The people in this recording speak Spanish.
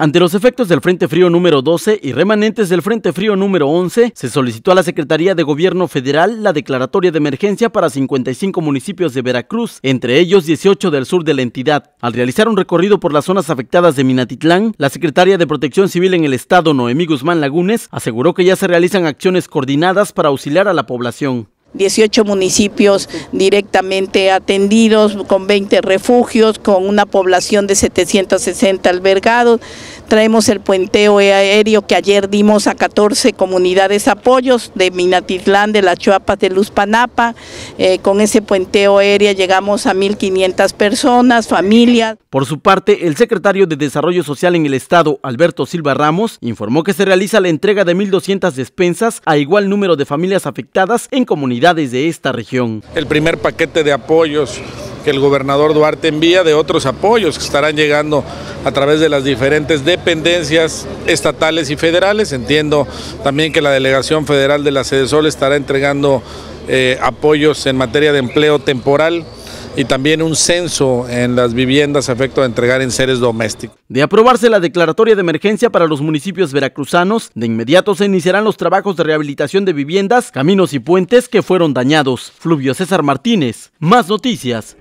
Ante los efectos del Frente Frío número 12 y remanentes del Frente Frío número 11, se solicitó a la Secretaría de Gobierno Federal la declaratoria de emergencia para 55 municipios de Veracruz, entre ellos 18 del sur de la entidad. Al realizar un recorrido por las zonas afectadas de Minatitlán, la Secretaria de Protección Civil en el estado, Noemí Guzmán Lagunes, aseguró que ya se realizan acciones coordinadas para auxiliar a la población. 18 municipios directamente atendidos, con 20 refugios, con una población de 760 albergados. Traemos el puenteo aéreo que ayer dimos a 14 comunidades apoyos de Minatitlán, de las Chuapas, de Luz Panapa. Eh, con ese puenteo aéreo llegamos a 1.500 personas, familias. Por su parte, el secretario de Desarrollo Social en el Estado, Alberto Silva Ramos, informó que se realiza la entrega de 1.200 despensas a igual número de familias afectadas en comunidades de esta región. El primer paquete de apoyos que el gobernador Duarte envía de otros apoyos que estarán llegando a través de las diferentes dependencias estatales y federales. Entiendo también que la delegación federal de la Sede Sol estará entregando eh, apoyos en materia de empleo temporal y también un censo en las viviendas a efecto de entregar en seres domésticos. De aprobarse la declaratoria de emergencia para los municipios veracruzanos, de inmediato se iniciarán los trabajos de rehabilitación de viviendas, caminos y puentes que fueron dañados. Fluvio César Martínez, más noticias.